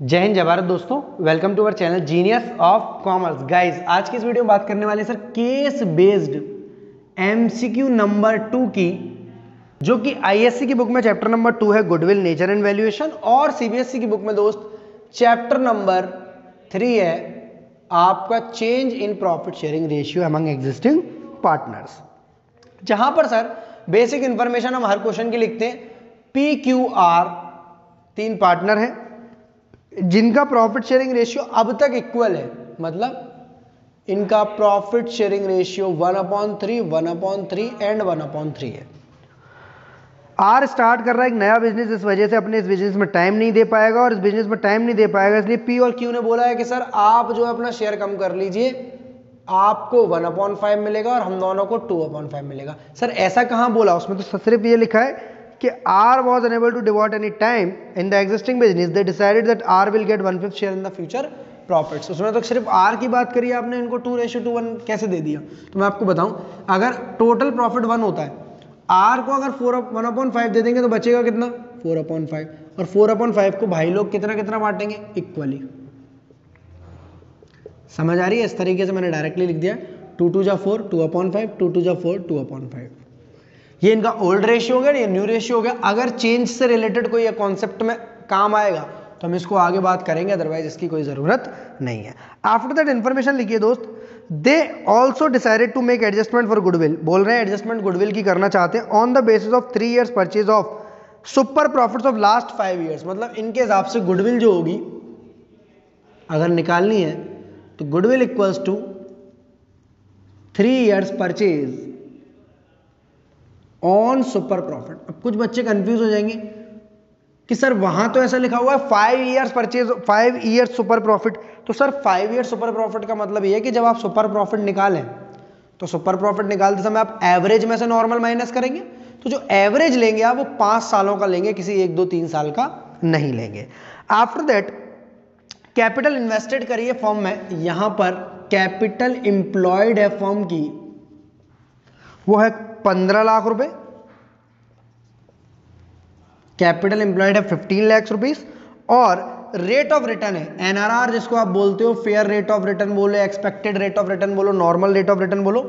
जय हिंद, जय भारत दोस्तों। Welcome to our channel genius of commerce guys आज की इस वीडियो में बात करने वाले sir case based MCQ number two की, जो कि आईएससी की बुक में चैप्टर नंबर टू है गुडविल नेचर एंड वैल्यूएशन और सीबीएसई की बुक में दोस्त चैप्टर नंबर थ्री है, आपका change in profit sharing ratio among existing partners जहाँ पर सर बेसिक इंफॉर्मेशन हम हर क्वेश्चन की लिखते हैं पी क्यू आर तीन पार्टनर हैं। जिनका प्रॉफिट शेयरिंग रेशियो अब तक इक्वल है मतलब इनका profit sharing ratio one upon three one upon three and one upon three है। आर स्टार्ट कर रहा है एक नया बिज़नेस इस वजह से अपने इस बिज़नेस में टाइम नहीं दे पाएगा और इस बिज़नेस में टाइम नहीं दे पाएगा, इसलिए पी और क्यू ने बोला है कि सर, आप जो है अपना शेयर कम कर लीजिए, आपको वन अपॉइंट फाइव मिलेगा और हम दोनों को टू अपॉइंट फाइव मिलेगा। सर, ऐसा कहाँ बोला? उसमें तो सिर्फ़ ये लिखा है कि R was unable to devote any time in the existing business, they decided that R will get one fifth share in the future profits उसमें तो सिर्फ़ आर की बात करी आपने इनको टू रेशियो टू वन कैसे दे दिया? तो मैं आपको बताऊँ अगर टोटल प्रॉफिट वन होता है आर को अगर फोर वन अपॉइंट फाइव दे देंगे तो बचेगा कितना? फोर अपॉइंट फाइव और फोर अपॉइंट फाइव को भाई लोग कितना कितना बांटेंगे? इक्वली समझ आ रही है? इस तरीके से मैंने डायरेक्टली लिख दिया। टू टू जा four two upon five two two जा फोर टू अपॉइंट फाइव ये इनका ओल्ड रेशियो हो गया ये न्यू रेशियो हो गया। अगर चेंज से रिलेटेड कोई कॉन्सेप्ट में काम आएगा तो हम इसको आगे बात करेंगे अदरवाइज़ इसकी कोई ज़रूरत नहीं है। आफ्टर दैट इन्फॉर्मेशन लिखिए दोस्त they also decided to make adjustment for goodwill बोल रहे हैं एडजस्टमेंट गुडविल की करना चाहते हैं on the basis of three years purchase of super profits of last five years मतलब इनके हिसाब से गुडविल जो होगी, अगर निकालनी है तो goodwill equals to three years purchase on super profit अब कुछ बच्चे कंफ्यूज हो जाएँगे कि सर वहाँ तो ऐसा लिखा हुआ है five years purchase five years super profit तो sir five year super profit का मतलब ये है कि जब आप सुपर प्रॉफिट निकालें तो सुपर प्रॉफिट निकालते समय आप एवरेज में से नॉर्मल माइनस करेंगे। तो जो एवरेज लेंगे आप, वो पाँच सालों का लेंगे, किसी एक, दो, तीन साल का नहीं लेंगे। आफ्टर दैट कैपिटल इन्वेस्टेड करिए फॉर्म में। यहाँ पर कैपिटल इंप्लॉयड है फॉर्म की। वो है पंद्रह लाख रुपए। कैपिटल एम्प्लॉयड है फिफ्टीन लैक्स रुपीस और रेट ऑफ़ रिटर्न है। एनआरआर जिसको आप बोलते हो फेयर रेट ऑफ़ रिटर्न बोलो एक्सपेक्टेड रेट ऑफ़ रिटर्न बोलो नॉर्मल रेट ऑफ़ रिटर्न बोलो,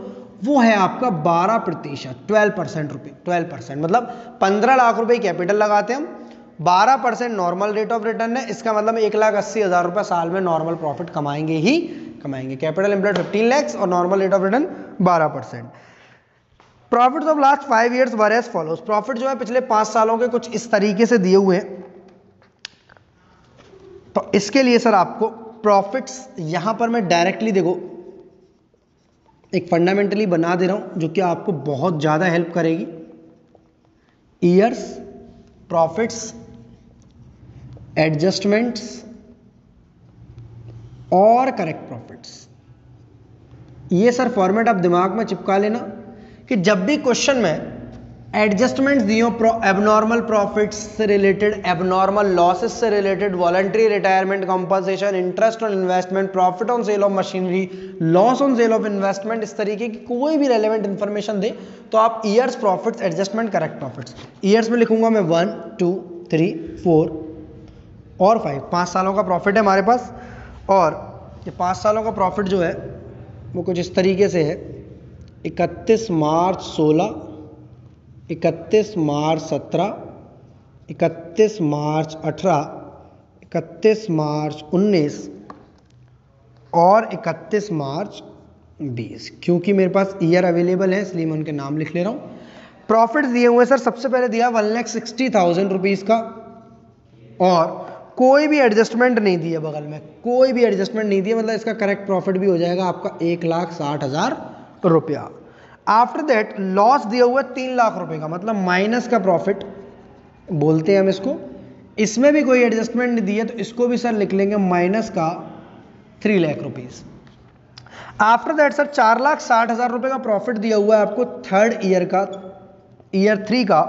वो है आपका 12 प्रतिशत ट्वेल्व परसेंट रुपये ट्वेल्व परसेंट मतलब 15 लाख रुपए कैपिटल लगाते हैं हम। 12 percent normal rate of return है, इसका मतलब एक लाख अस्सी हज़ार रुपये साल में नॉर्मल प्रॉफिट कमाएँगे ही कमाएँगे। कैपिटल एम्प्लॉयड फिफ्टीन लैक्स और नॉर्मल रेट ऑफ़ रिटर्न बारह percent profit of last five years were as follows profit जो है पिछले पाँच सालों के कुछ इस तरीके से दिए हुए हैं। तो इसके लिए सर आपको प्रॉफिट्स यहाँ पर मैं डायरेक्टली देखो, एक फंडामेंटली बना दे रहा हूँ जो कि आपको बहुत ज़्यादा हेल्प करेगी। ईयर्स प्रॉफिट्स एडजस्टमेंट्स और करेक्ट प्रॉफिट्स ये सर फॉर्मेट आप दिमाग में चिपका लेना। कि जब भी क्वेश्चन में एडजस्टमेंट दियो एबनॉर्मल प्रॉफिट से रिलेटेड एबनॉर्मल लॉसेस से related voluntary retirement compensation interest on investment profit on sale of machinery loss on sale of investment इस तरीके की कोई भी रेलिवेंट इन्फॉर्मेशन दे तो आप years profits adjustment correct profits years में लिखूँगा मैं वन टू थ्री फोर और फाइव पाँच सालों का प्रॉफिट है हमारे पास और ये पाँच सालों का प्रॉफिट जो है, वो कुछ इस तरीके से है। इकतीस मार्च सोलह, इकतीस मार्च सत्रह, इकतीस मार्च अठारह, इकतीस मार्च उन्नीस और इकतीस मार्च बीस। क्योंकि मेरे पास ईयर अवेलेबल है, इसलिए मैं उनके नाम लिख ले रहा हूँ। प्रॉफिट दिए हुए सर, सबसे पहले दिया one lakh sixty thousand rupees का। और कोई भी एडजस्टमेंट नहीं दिया बगल में, कोई भी एडजस्टमेंट नहीं दिया मतलब इसका करेक्ट प्रॉफिट भी हो जाएगा आपका एक लाख साठ हज़ार रुपया। आफ्टर दैट लॉस दिया हुआ तीन लाख रुपए का मतलब माइनस का प्रॉफिट बोलते हैं हम इसको। इसमें भी कोई एडजस्टमेंट नहीं दिया तो इसको भी सर लिख लेंगे माइनस का three lakh rupees after that sir चार लाख साठ हज़ार रुपए का प्रॉफिट दिया हुआ है आपको थर्ड ईयर का ईयर थ्री का,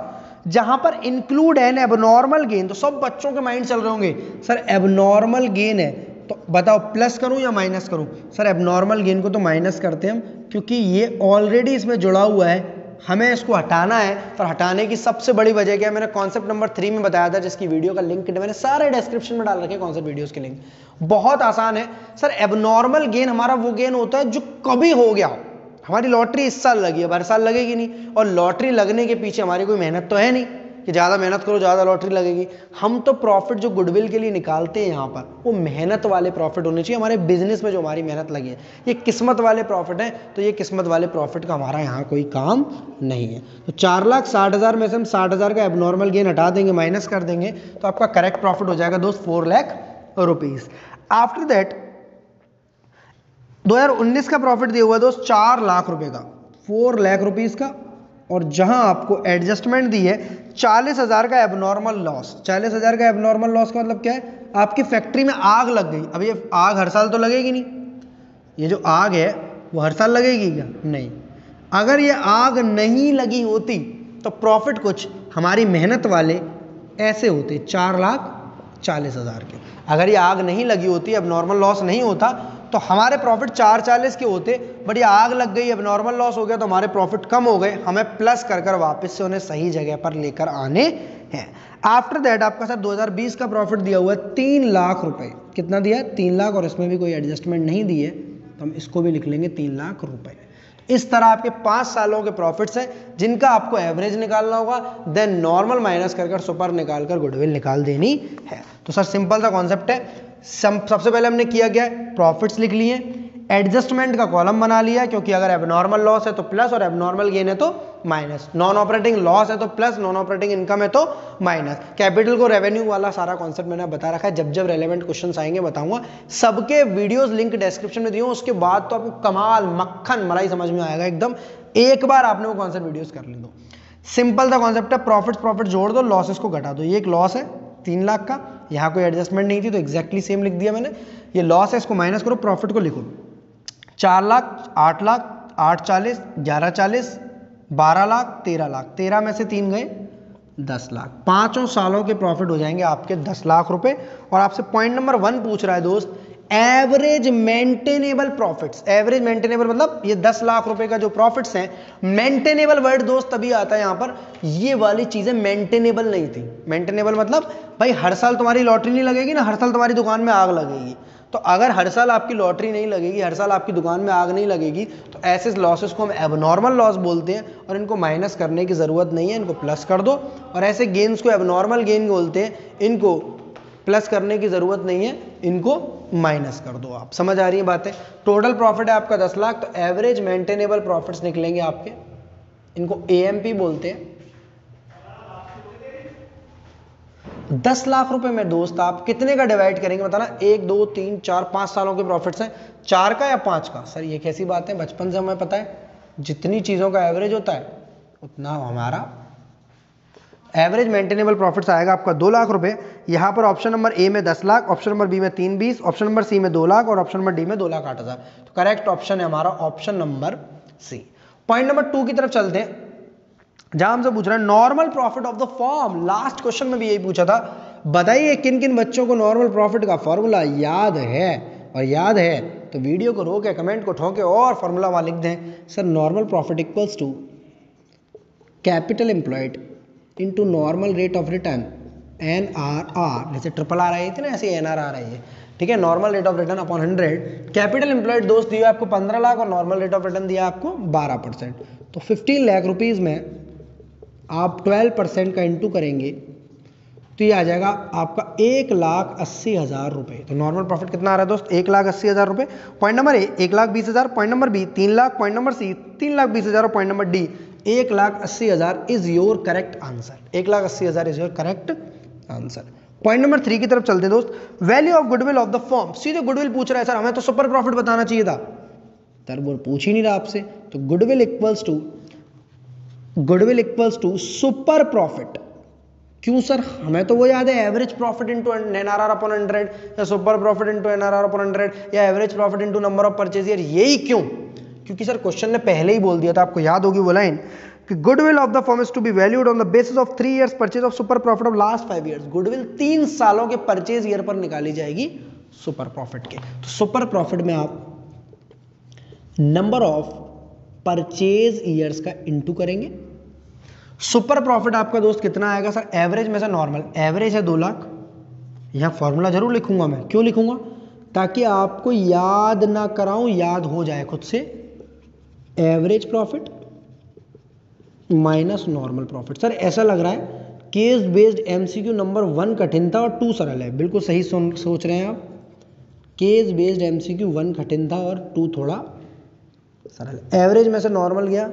जहाँ पर इंक्लूड है एबनॉर्मल गेन तो सब बच्चों के माइंड चल रहे होंगे। सर एबनॉर्मल गेन है तो बताओ प्लस करूँ या माइनस करूँ? सर एबनॉर्मल गेन को तो माइनस करते हैं हम। क्योंकि ये ऑलरेडी इसमें जुड़ा हुआ है, हमें इसको हटाना है और हटाने की सबसे बड़ी वजह क्या है? मैंने कॉन्सेप्ट नंबर थ्री में बताया था, जिसकी वीडियो का लिंक मैंने सारे डिस्क्रिप्शन में डाल रखे कॉन्सेप्ट वीडियोस के लिंक बहुत आसान है। सर एबनॉर्मल गेन हमारा वो गेन होता है जो कभी हो गया हो। हमारी लॉटरी इस साल लगी है हर साल लगेगी नहीं, और लॉटरी लगने के पीछे हमारी कोई मेहनत तो है नहीं। कि ज़्यादा मेहनत करो, ज़्यादा लॉटरी लगेगी। हम तो प्रॉफिट जो गुडविल के लिए निकालते हैं यहाँ पर, वो मेहनत वाले प्रॉफिट होने चाहिए। हमारे बिज़नेस में जो हमारी मेहनत लगी है, ये किस्मत वाले प्रॉफिट हैं तो ये किस्मत वाले प्रॉफिट का हमारा यहाँ कोई काम नहीं है। तो चार लाख साठ हज़ार में से हम साठ हज़ार का एबनॉर्मल गेन हटा देंगे माइनस कर देंगे तो आपका करेक्ट प्रॉफिट हो जाएगा दोस्त four lakh rupees after that 2019 का प्रॉफिट दिया हुआ दोस्त, चार लाख रुपए का फोर लाख रुपीज़ का। और जहाँ आपको एडजस्टमेंट दी है, चालीस हज़ार का एबनॉर्मल लॉस चालीस हज़ार का एबनॉर्मल लॉस का मतलब क्या है? आपकी फैक्ट्री में आग लग गई. अब ये आग हर साल तो लगेगी नहीं. ये जो आग है, वो हर साल लगेगी क्या? नहीं. अगर ये आग नहीं लगी होती तो प्रॉफिट कुछ हमारी मेहनत वाले ऐसे होते, चार लाख चालीस हज़ार के. अगर ये आग नहीं लगी होती अब नॉर्मल लॉस नहीं होता तो हमारे प्रॉफिट चार चालीस के होते बट ये आग लग गई, अब नॉर्मल लॉस हो गया तो हमारे प्रॉफिट कम हो गए। हमें प्लस कर कर वापस से उन्हें सही जगह पर लेकर आने हैं। आफ्टर दैट आपका सर 2020 का प्रॉफिट दिया हुआ है तीन लाख रुपए। कितना दिया है? तीन लाख, और इसमें भी कोई एडजस्टमेंट नहीं दी है। तो हम इसको भी लिख लेंगे तीन लाख रुपए। इस तरह आपके पाँच सालों के प्रॉफिट्स हैं, जिनका आपको एवरेज निकालना होगा देन नॉर्मल माइनस कर कर सुपर निकाल कर गुडविल निकाल देनी है। तो सर, सिंपल सा कॉन्सेप्ट है। सबसे पहले हमने किया क्या प्रॉफिट्स लिख लिए। एडजस्टमेंट का कॉलम बना लिया, क्योंकि अगर एबनॉर्मल लॉस है तो प्लस और एबनॉर्मल गेन है तो माइनस नॉन ऑपरेटिंग लॉस है तो प्लस नॉन ऑपरेटिंग इनकम है तो माइनस कैपिटल को रेवेन्यू वाला सारा कॉन्सेप्ट मैंने बता रखा है। जब जब रेलेवेंट क्वेश्चन आएँगे, बताऊँगा। सबके वीडियोस लिंक डिस्क्रिप्शन में दिए उसके बाद तो आपको कमाल, मक्खन, मलाई समझ में आएगा एकदम। एक बार आपने वो कॉन्सेप्ट वीडियोस कर ले दो। सिंपल सा कॉन्सेप्ट है। प्रॉफिट प्रॉफिट जोड़ दो। लॉसेस को घटा दो। ये एक लॉस है, तीन लाख का। यहाँ कोई एडजस्टमेंट नहीं थी तो एक्जैक्टली सेम लिख दिया मैंने। ये लॉस है, इसको माइनस करो प्रॉफिट को लिखो। चार लाख, आठ लाख, आठ चालीस, ग्यारह चालीस, बारह लाख, तेरह लाख। तेरह में से तीन गए, दस लाख। पाँचों सालों के प्रॉफिट हो जाएँगे आपके दस लाख रुपए। और आपसे पॉइंट नंबर वन पूछ रहा है दोस्त average maintainable profits average maintainable मतलब ये दस लाख रुपए का जो प्रॉफिट्स हैं मेंटेनेबल वर्ड दोस्त तभी आता है यहाँ पर, ये वाली चीज़ें मेंटेनेबल नहीं थी। मेंटेनेबल मतलब भाई हर साल तुम्हारी लॉटरी नहीं लगेगी ना, हर साल तुम्हारी दुकान में आग लगेगी। तो अगर हर साल आपकी लॉटरी नहीं लगेगी, हर साल आपकी दुकान में आग नहीं लगेगी तो ऐसे लॉसेस को हम एबनॉर्मल लॉस बोलते हैं और इनको माइनस करने की ज़रूरत नहीं है, इनको प्लस कर दो। और ऐसे गेन्स को एबनॉर्मल गेन बोलते हैं, इनको प्लस करने की ज़रूरत नहीं है, इनको माइनस कर दो आप। समझ आ रही है बातें? टोटल प्रॉफिट है आपका दस लाख तो एवरेज मेंटेनेबल प्रॉफिट्स निकलेंगे आपके। इनको एएमपी बोलते हैं। दस लाख रुपए में दोस्त आप कितने का डिवाइड करेंगे? बताना, एक, दो, तीन, चार, पाँच सालों के प्रॉफिट्स हैं। चार का या पाँच का? सर, ये कैसी बात है? बचपन से हमें पता है, जितनी चीज़ों का एवरेज होता है, उतना हमारा एवरेज मेंटेनेबल प्रॉफिट्स आएगा आपका दो लाख रुपए। यहाँ पर ऑप्शन नंबर ए में दस लाख ऑप्शन नंबर बी में तीन बीस ऑप्शन नंबर सी में दो लाख और ऑप्शन नंबर डी में दो लाख आठ हज़ार। तो करेक्ट ऑप्शन है हमारा option number C point number two की तरफ़ चलते हैं। जहाँ हमसे पूछ रहा है normal profit of the firm last question में भी यही पूछा था। बताइए किन किन बच्चों को नॉर्मल प्रॉफिट का फॉर्मूला याद है? और याद है तो वीडियो को रोके कमेंट को ठोके और फॉर्मूला वहाँ लिख दें। Sir normal profit equals to capital employed into normal rate of return N R R जैसे ट्रिपल आर आई थी ना, ऐसे एन आर आर आई है। ठीक है normal rate of return upon hundred capital employed दोस्त दिया आपको पंद्रह लाख और नॉर्मल रेट ऑफ़ रिटर्न दिया आपको बारह परसेंट तो फिफ्टीन लाख रुपीज़ में आप ट्वेल्व परसेंट का इंटू करेंगे। तो ये आ जाएगा आपका एक लाख अस्सी हज़ार रुपये तो नॉर्मल प्रॉफिट कितना आ रहा है दोस्त? एक लाख अस्सी हज़ार रुपये पॉइंट नंबर ए एक लाख बीस हज़ार। पॉइंट नंबर बी तीन लाख। पॉइंट नंबर सी तीन लाख बीस हज़ार। और पॉइंट नंबर डी एक लाख अस्सी हज़ार इज़ योर करेक्ट आंसर एक लाख अस्सी हज़ार is your correct answer point number three की तरफ़ चलते हैं दोस्त। Value of goodwill of the firm सीधे गुडविल पूछ रहा है, सर, हमें तो सुपर प्रॉफिट बताना चाहिए था। सर, वो पूछ ही नहीं रहा आपसे। तो goodwill equals to goodwill equals to super profit क्यों सर? हमें तो वो याद है average profit into N R R upon hundred या super profit into N R R upon hundred या average profit into number of purchase year यही क्यों? क्योंकि सर क्वेश्चन ने पहले ही बोल दिया था, आपको याद होगी वो लाइन कि goodwill of the firm is to be valued on the basis of three years purchase of super profit of last five years goodwill तीन सालों के परचेज ईयर पर निकाली जाएगी सुपर प्रॉफिट के। तो सुपर प्रॉफिट में आप नंबर ऑफ़ परचेज ईयर्स का इंटू करेंगे। सुपर प्रॉफिट आपका दोस्त कितना आएगा सर? एवरेज में से नॉर्मल एवरेज है दो लाख. यहाँ फॉर्मूला ज़रूर लिखूँगा मैं. क्यों लिखूँगा? ताकि आपको याद ना कराऊं, याद हो जाए खुद से. Average profit minus normal profit sir, ऐसा लग रहा है case based MCQ number one कठिन था और टू सरल है. बिल्कुल सही सोच रहे हैं आप. केस बेस्ड एमसीक्यू वन कठिन था और टू थोड़ा सरल. एवरेज में से नॉर्मल गया.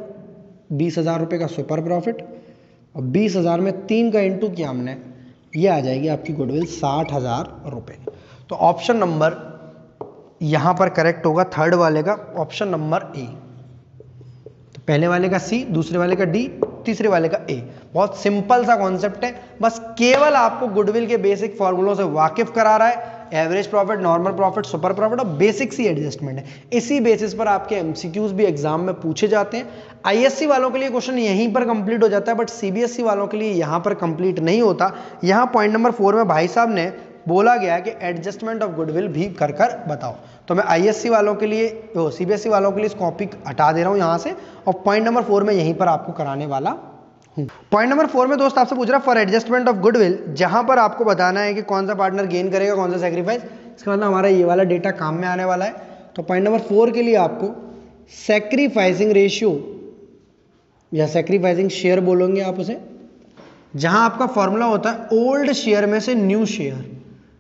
बीस हज़ार रुपये का सुपर प्रॉफिट और बीस हज़ार में तीन का इंटू किया हमने, ये आ जाएगी आपकी गुडविल साठ हज़ार रुपये तो ऑप्शन नंबर यहाँ पर करेक्ट होगा थर्ड वाले का ऑप्शन नंबर ए तो पहले वाले का सी दूसरे वाले का डी तीसरे वाले का ए बहुत सिंपल सा कॉन्सेप्ट है, बस केवल आपको गुडविल के बेसिक फॉर्मूलों से वाकिफ करा रहा है। Average profit, normal profit, super profit, और बेसिक सी एडजस्टमेंट है। इसी बेसिस पर आपके एमसीक्यूज भी एग्ज़ाम में पूछे जाते हैं। आईएससी वालों के लिए क्वेश्चन यहीं पर कंप्लीट हो जाता है बट सीबीएसई वालों के लिए यहाँ पर कंप्लीट नहीं होता। यहाँ पॉइंट नंबर फोर में भाई साहब ने बोला गया है कि एडजस्टमेंट ऑफ़ गुडविल भी कर कर बताओ। तो मैं आईएससी वालों के लिए सीबीएसई वालों के लिए इस कॉपी हटा दे रहा हूँ यहाँ से, और पॉइंट नंबर फोर में यहीं पर आपको कराने वाला पॉइंट नंबर फोर में दोस्त आपसे पूछ रहा है फॉर एडजस्टमेंट ऑफ़ गुडविल जहाँ पर आपको बताना है कि कौन सा पार्टनर गेन करेगा, कौन सा सेक्रीफाइस इसका मतलब हमारा ये वाला डेटा काम में आने वाला है। तो पॉइंट नंबर फोर के लिए आपको सेक्रीफाइसिंग रेशियो या सेक्रीफाइसिंग शेयर बोलोगे आप उसे, जहाँ आपका फॉर्मूला होता है ओल्ड शेयर में से न्यू शेयर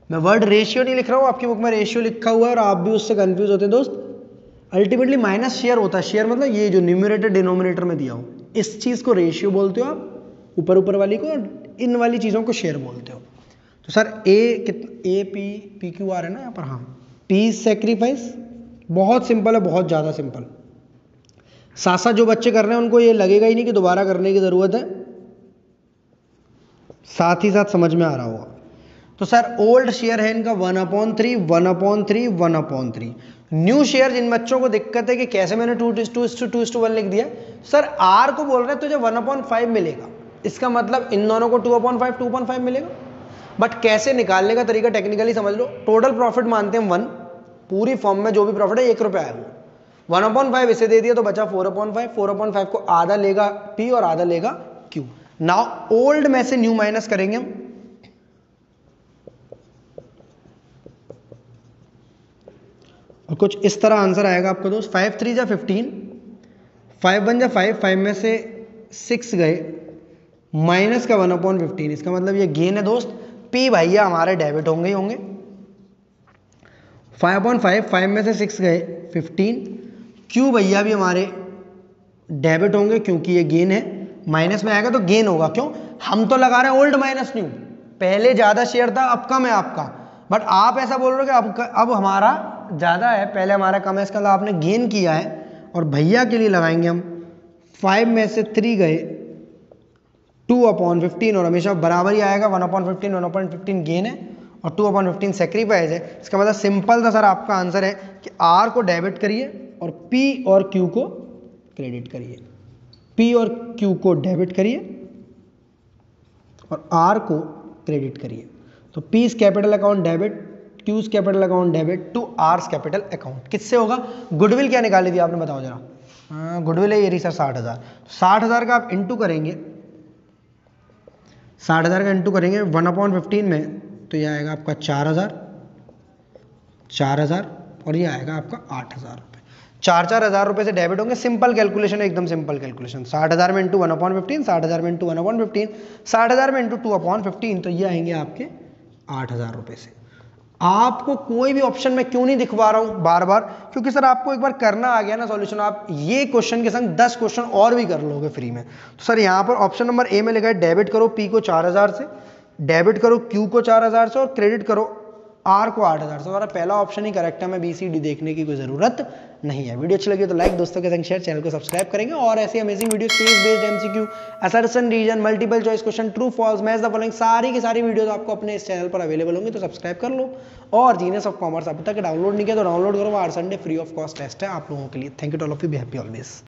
मैं वर्ड रेशियो नहीं लिख रहा हूँ, आपकी बुक में रेशियो लिखा हुआ है और आप भी उससे कंफ्यूज होते हैं दोस्त। अल्टीमेटली माइनस शेयर होता है। शेयर मतलब ये जो न्यूमिनेटर डिनोमिनेटर में दिया हो। इस चीज़ को रेशियो बोलते हो आप? ऊपर ऊपर वाली को और इन वाली चीज़ों को शेयर बोलते हो। तो सर ए कितना A P P Q R है ना यहाँ पर? हाँ। पी सेक्रीफाइस बहुत सिंपल है, बहुत ज़्यादा सिंपल साथ साथ जो बच्चे कर रहे हैं, उनको ये लगेगा ही नहीं कि दोबारा करने की ज़रूरत है। साथ ही साथ समझ में आ रहा होगा। तो सर ओल्ड शेयर है इनका one upon three one upon three one upon three new share जिन बच्चों को दिक्कत है कि कैसे मैंने two two two two two one लिख दिया। सर आर को बोल रहे हैं, तुझे वन अपॉइंट फाइव मिलेगा। इसका मतलब इन दोनों को two point five two point five मिलेगा। बट कैसे निकालने का तरीका टेक्निकली समझ लो। टोटल प्रॉफिट मानते हैं वन पूरी फॉर्म में जो भी प्रॉफिट है, एक रुपया है वो। वन अपॉइंट फाइव इसे दे दिया तो बचा four point five four point five को आधा लेगा पी और आधा लेगा क्यू नाउ ओल्ड में से न्यू माइनस करेंगे हम। और कुछ इस तरह आंसर आएगा आपका दोस्त फाइव थ्री या फिफ्टीन फाइव वन या फाइव फाइव में से सिक्स गए। माइनस का वन अपॉइंट फिफ्टीन इसका मतलब ये गेन है दोस्त। पी भैया हमारे डेबिट होंगे ही होंगे। फाइव पॉइंट फाइव फाइव में से सिक्स गए फिफ्टीन क्यू भैया भी हमारे डेबिट होंगे क्योंकि ये गेन है। माइनस में आएगा तो गेन होगा। क्यों? हम तो लगा रहे हैं ओल्ड माइनस न्यू पहले ज़्यादा शेयर था, अब कम है आपका। बट आप ऐसा बोल रहे हो कि अब अब हमारा ज़्यादा है, पहले हमारा कम है, इसका मतलब आपने गेन किया है, और भैया के लिए लगाएँगे हम फाइव में से थ्री गए टू अपॉन फिफ्टीन और हमेशा बराबर ही आएगा one upon fifteen one upon fifteen gain है, और टू अपॉन फिफ्टीन सेक्रीफाइस है। इसका मतलब सिंपल था सर आपका आंसर है कि आर को डेबिट करिए, और पी और क्यू को क्रेडिट करिए। पी और क्यू को डेबिट करिए, और आर को क्रेडिट करिए। तो P's capital account debit Q's capital account debit to R's capital account किससे होगा? गुडविल क्या निकाली थी आपने बताओ जरा। गुडविल है ये रही सर साठ हज़ार। साठ हज़ार का आप इंटू करेंगे। साठ हज़ार का इंटू करेंगे वन अपॉइंट फिफ्टीन में तो ये आएगा आपका चार हज़ार। चार हज़ार और ये आएगा आपका आठ हज़ार रुपये चार चार हज़ार रुपये से डेबिट होंगे। सिंपल कैलकुलेशन एकदम सिंपल कैलकुलेशन साठ हज़ार में इंटू वन अपॉइंट फिफ्टीन साठ हज़ार में इंटू वन अपॉइंट फिफ्टीन साठ हज़ार में इंटू टू अपॉइंट फिफ्टीन तो ये आएँगे आपके आठ हज़ार रुपये से। आपको कोई भी ऑप्शन में क्यों नहीं दिखवा रहा हूँ बार बार क्योंकि सर, आपको एक बार करना आ गया ना सॉल्यूशन आप ये क्वेश्चन के संग 10 क्वेश्चन और भी कर लोगे फ्री में। तो सर, यहाँ पर ऑप्शन नंबर ए में लिखा है डेबिट करो पी को 4000 से डेबिट करो क्यू को 4000 से और क्रेडिट करो आर को आठ हज़ार। हमारा पहला ऑप्शन ही करेक्ट है। हमें बी सी डी देखने की कोई ज़रूरत नहीं है। वीडियो अच्छी लगी तो लाइक दोस्तों के संग शेयर चैनल को सब्सक्राइब करेंगे और ऐसी amazing video case based MCQ assertion reason multiple choice question true false match the following सारी की सारी वीडियो आपको अपने इस चैनल पर अवेलेबल होंगे तो सब्सक्राइब कर लो। और जीनियस ऑफ़ कॉमर्स अब तक डाउनलोड नहीं किया तो डाउनलोड करो। Our Sunday free of cost test है आप लोगों के लिए। Thank you to all of you भी हैप्पी ऑलवेज